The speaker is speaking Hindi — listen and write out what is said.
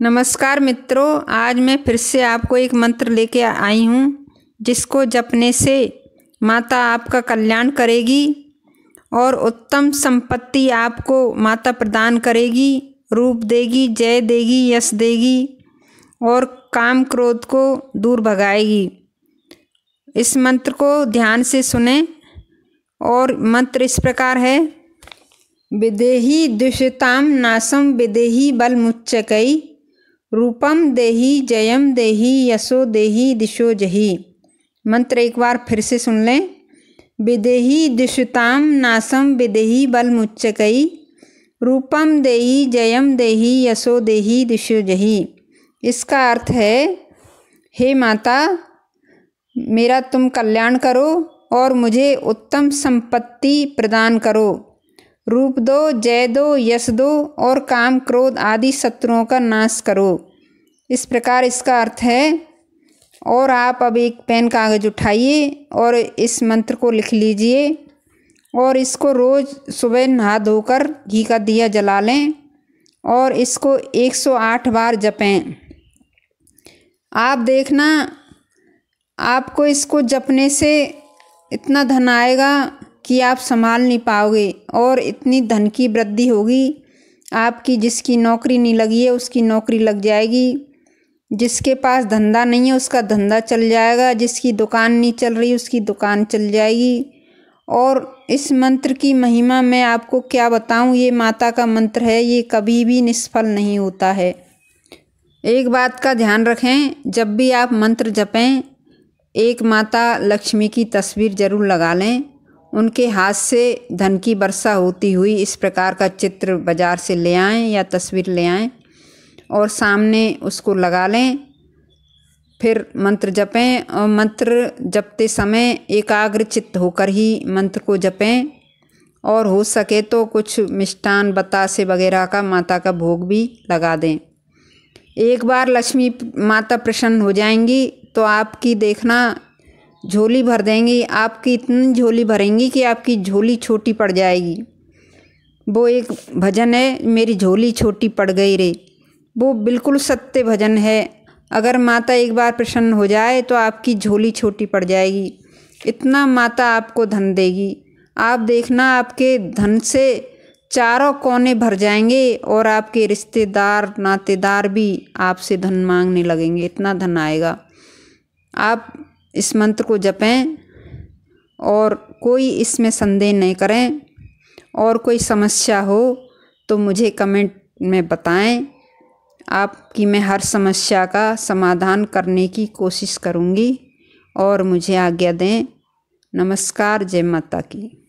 नमस्कार मित्रों, आज मैं फिर से आपको एक मंत्र लेके आई हूँ, जिसको जपने से माता आपका कल्याण करेगी और उत्तम संपत्ति आपको माता प्रदान करेगी, रूप देगी, जय देगी, यश देगी और काम क्रोध को दूर भगाएगी। इस मंत्र को ध्यान से सुने और मंत्र इस प्रकार है, विदेही दुष्यताम नासम, विदेही बल मुच्चकई रूपम देही जयम देही, यशो देही, दिशो जही। मंत्र एक बार फिर से सुन लें। विदेही दिशुताम नासम विदेही बल मुच्चकई। रूपम देही जयम देही, यशो देही, दिशो जही। इसका अर्थ है, हे माता, मेरा तुम कल्याण करो और मुझे उत्तम संपत्ति प्रदान करो। रूप दो, जय दो, यश दो और काम, क्रोध आदि शत्रुओं का नाश करो। इस प्रकार इसका अर्थ है, और आप अब एक पेन कागज़ उठाइए और इस मंत्र को लिख लीजिए और इसको रोज़ सुबह नहा धोकर घी का दिया जला लें और इसको 108 बार जपें। आप देखना, आपको इसको जपने से इतना धन आएगा कि आप संभाल नहीं पाओगे और इतनी धन की वृद्धि होगी। आपकी जिसकी नौकरी नहीं लगी है, उसकी नौकरी लग जाएगी। जिसके पास धंधा नहीं है, उसका धंधा चल जाएगा। जिसकी दुकान नहीं चल रही, उसकी दुकान चल जाएगी। और इस मंत्र की महिमा मैं आपको क्या बताऊँ? ये माता का मंत्र है, ये कभी भी निष्फल नहीं होता है। एक बात का ध्यान रखें, जब भी आप मंत्र जपें, एक माता लक्ष्मी की तस्वीर ज़रूर लगा लें। उनके हाथ से धन की वर्षा होती हुई इस प्रकार का चित्र बाज़ार से ले आएँ या तस्वीर ले आएँ और सामने उसको लगा लें। फिर मंत्र जपें और मंत्र जपते समय एकाग्र चित्त होकर ही मंत्र को जपें और हो सके तो कुछ मिष्ठान, बतासे वगैरह का माता का भोग भी लगा दें। एक बार लक्ष्मी माता प्रसन्न हो जाएँगी तो आपकी देखना झोली भर देंगी। आपकी इतनी झोली भरेंगी कि आपकी झोली छोटी पड़ जाएगी। वो एक भजन है, मेरी झोली छोटी पड़ गई रे। वो बिल्कुल सत्य भजन है। अगर माता एक बार प्रसन्न हो जाए तो आपकी झोली छोटी पड़ जाएगी। इतना माता आपको धन देगी। आप देखना, आपके धन से चारों कोने भर जाएँगे और आपके रिश्तेदार, नातेदार भी आपसे धन मांगने लगेंगे। इतना धन आएगा। आप इस मंत्र को जपें और कोई इसमें संदेह नहीं करें और कोई समस्या हो तो मुझे कमेंट में बताएँ। आपकी मैं हर समस्या का समाधान करने की कोशिश करूँगी और मुझे आज्ञा दें। नमस्कार, जय माता की।